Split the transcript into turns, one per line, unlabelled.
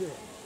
kill.